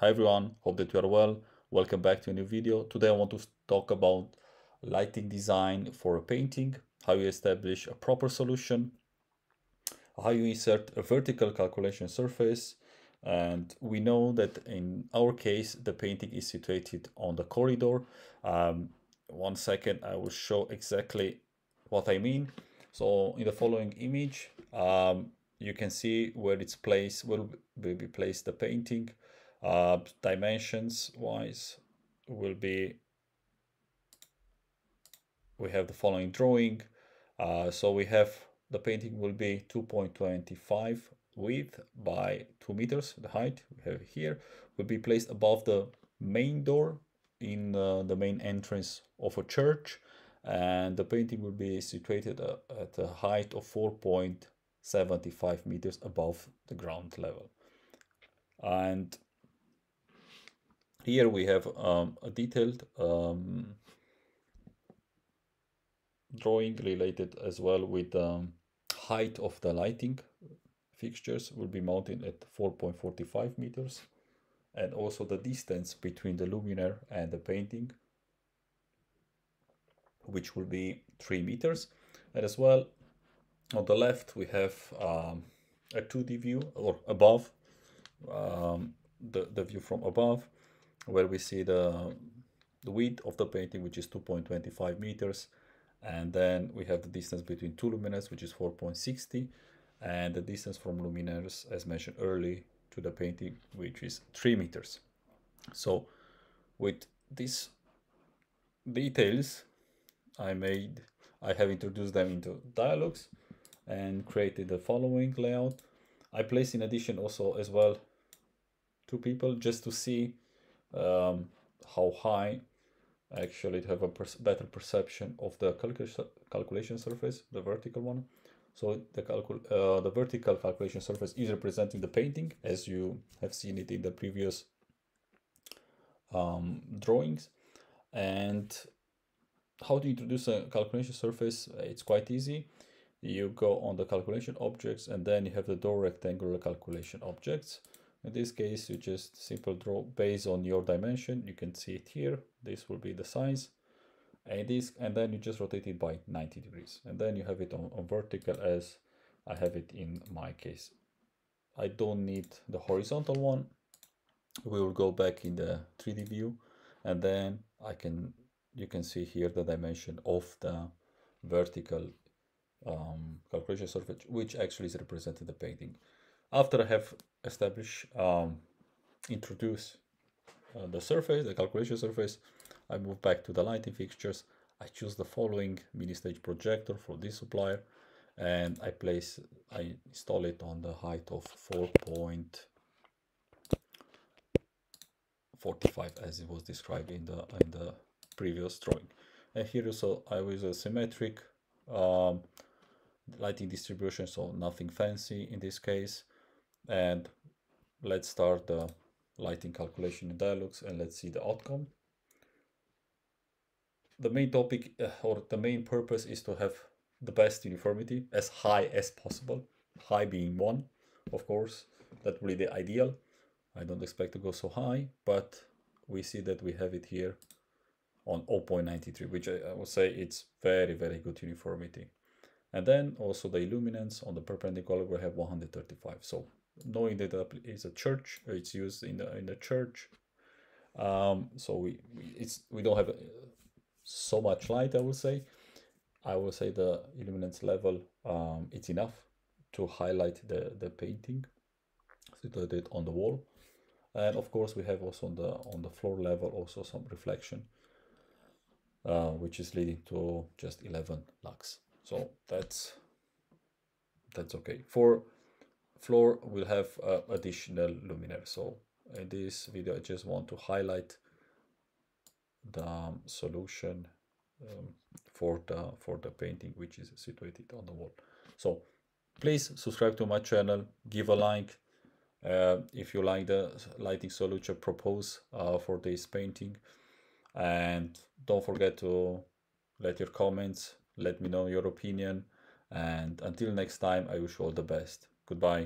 Hi everyone, hope that you are well. Welcome back to a new video. Today I want to talk about lighting design for a painting, how you establish a proper solution, how you insert a vertical calculation surface, and we know that in our case the painting is situated on the corridor. Um, one second, I will show exactly what I mean. So in the following image, um, you can see where it's placed, where will be placed the painting. Uh, dimensions wise will be, we have the following drawing. Uh, so we have the painting will be 2.25 width by 2 meters, the height we have here, will be placed above the main door in uh, the main entrance of a church and the painting will be situated uh, at a height of 4.75 meters above the ground level. And here we have um, a detailed um, drawing related as well with um, height of the lighting fixtures will be mounted at 4.45 meters and also the distance between the luminaire and the painting which will be 3 meters. And as well on the left we have um, a 2d view or above um, the, the view from above where we see the, the width of the painting which is 2.25 meters. And then we have the distance between two luminaires which is 4.60 and the distance from luminaires as mentioned early to the painting which is 3 meters. So with these details I made, I have introduced them into DIALux and created the following layout. I place in addition also as well two people just to see um, how high actually to have a better perception of the calculation calculation surface, the vertical one. So the, calcul uh, the vertical calculation surface is representing the painting as you have seen it in the previous um, drawings. And how to introduce a calculation surface it's quite easy you go on the calculation objects and then you have the door rectangular calculation objects in this case you just simple draw based on your dimension. You can see it here. This will be the size and this and then you just rotate it by 90 degrees. And then you have it on, on vertical as I have it in my case. I don't need the horizontal one. We will go back in the 3d view and then I can you can see here the dimension of the vertical um, calculation surface, which actually is representing the painting. After I have established, um, introduced uh, the surface, the calculation surface, I move back to the lighting fixtures. I choose the following mini stage projector for this supplier and I place, I install it on the height of 4.45 as it was described in the in the previous drawing. And here also I use a symmetric um, lighting distribution, so nothing fancy in this case. And let's start the lighting calculation in DIALux and let's see the outcome. The main topic uh, or the main purpose is to have the best uniformity as high as possible, high being one, of course, that be the ideal. I don't expect to go so high, but we see that we have it here on 0.93, which I, I would say it's very, very good uniformity. And then also the illuminance on the perpendicular will have 135. So knowing that it's a church, it's used in the in the church. Um, so we, it's we don't have so much light, I would say. I will say the illuminance level um, it's enough to highlight the the painting situated on the wall. And of course, we have also on the on the floor level also some reflection uh, which is leading to just 11 lux. So that's that's okay. For floor, we'll have uh, additional luminaire. So in this video, I just want to highlight the um, solution um, for the for the painting which is situated on the wall. So please subscribe to my channel, give a like. Uh, if you like the lighting solution proposed uh, for this painting and don't forget to let your comments let me know your opinion and until next time i wish you all the best goodbye